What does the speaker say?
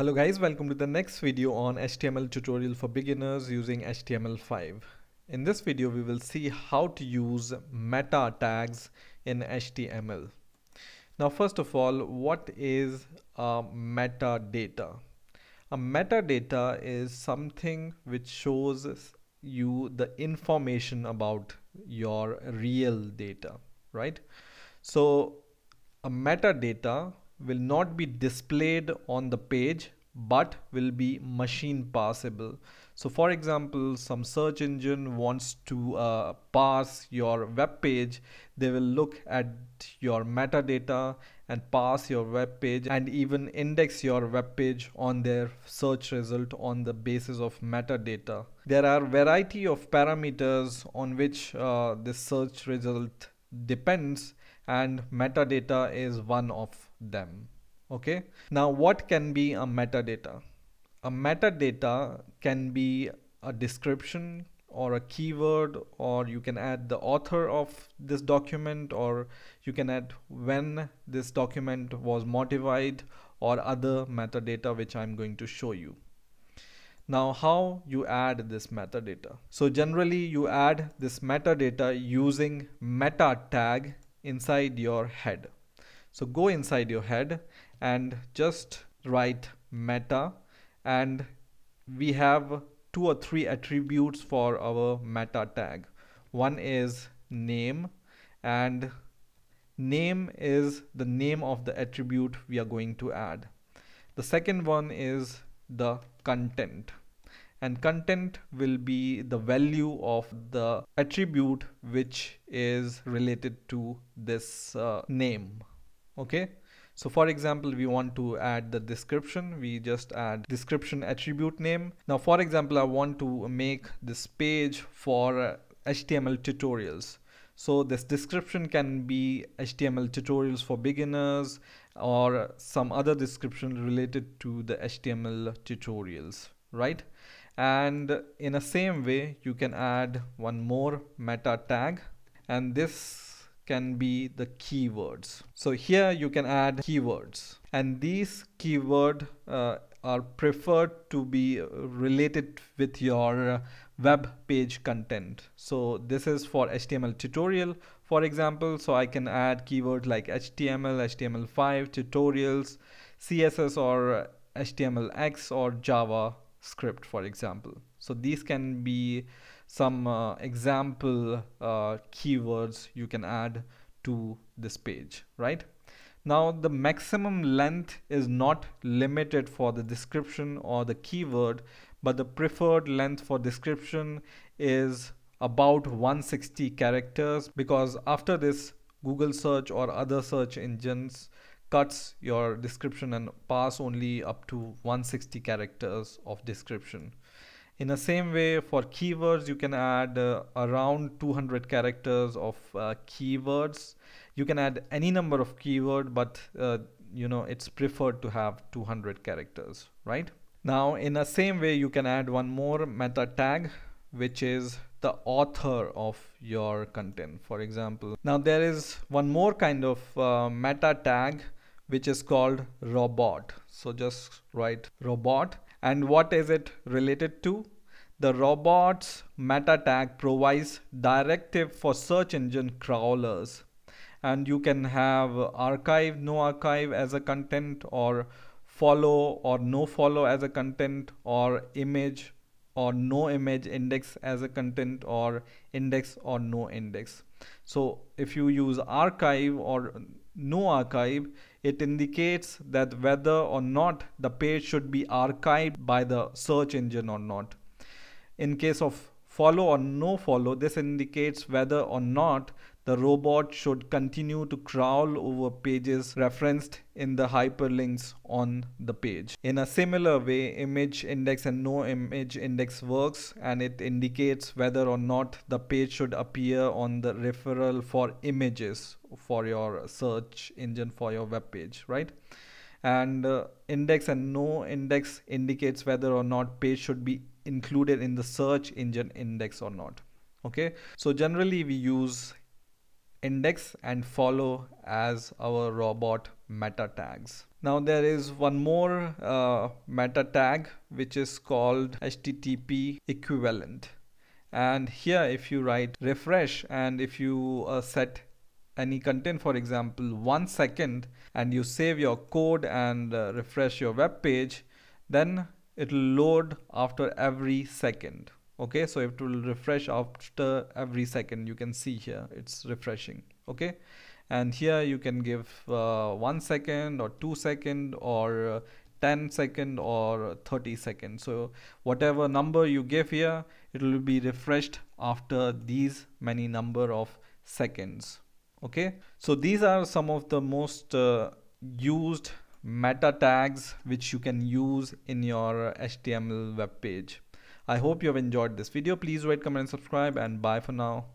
Hello guys, welcome to the next video on HTML tutorial for beginners using HTML5. In this video we will see how to use meta tags in HTML. Now first of all, what is a metadata? A metadata is something which shows you the information about your real data, right? So a metadata will not be displayed on the page but will be machine parsable. So for example some search engine wants to uh, your web page. They will look at your metadata and pass your web page and even index your web page on their search result on the basis of metadata. There are variety of parameters on which uh, this search result depends and metadata is one of them. Okay? Now what can be a metadata? A metadata can be a description or a keyword or you can add the author of this document or you can add when this document was modified or other metadata which I'm going to show you. Now how you add this metadata. So generally you add this metadata using meta tag inside your head. So go inside your head and just write meta and we have two or three attributes for our meta tag. One is name and name is the name of the attribute we are going to add. The second one is the content and content will be the value of the attribute which is related to this uh, name okay so for example, we want to add the description. We just add description attribute name. Now, for example, I want to make this page for HTML tutorials. So this description can be HTML tutorials for beginners or some other description related to the HTML tutorials, right? And in the same way, you can add one more meta tag and this can be the keywords. So here you can add keywords and these keyword uh, are preferred to be related with your web page content. So this is for HTML tutorial for example. So I can add keywords like HTML, HTML5 tutorials, CSS or HTMLX or JavaScript for example. So these can be some uh, example uh, keywords you can add to this page, right? Now the maximum length is not limited for the description or the keyword, but the preferred length for description is about 160 characters because after this Google search or other search engines cuts your description and pass only up to 160 characters of description. In the same way for keywords, you can add uh, around 200 characters of uh, keywords. You can add any number of keyword, but uh, you know it's preferred to have 200 characters, right? Now in the same way, you can add one more meta tag, which is the author of your content, for example. Now there is one more kind of uh, meta tag, which is called robot. So just write robot and what is it related to? The robots meta tag provides directive for search engine crawlers and you can have archive, no archive as a content or follow or no follow as a content or image or no image index as a content or index or no index. So if you use archive or no archive, it indicates that whether or not the page should be archived by the search engine or not. In case of follow or no follow, this indicates whether or not the robot should continue to crawl over pages referenced in the hyperlinks on the page. In a similar way, image index and no image index works and it indicates whether or not the page should appear on the referral for images for your search engine for your web page, right? And uh, index and no index indicates whether or not page should be included in the search engine index or not okay? So generally we use index and follow as our robot meta tags. Now there is one more uh, meta tag which is called http equivalent. And here if you write refresh and if you uh, set any content for example one second and you save your code and uh, refresh your web page then it will load after every second. Okay? So it will refresh after every second. You can see here it's refreshing. Okay? And here you can give uh, one second or two second or uh, 10 second or 30 seconds so whatever number you give here it will be refreshed after these many number of seconds okay? So these are some of the most uh, used meta tags which you can use in your HTML web page. I hope you have enjoyed this video. Please rate comment and subscribe and bye for now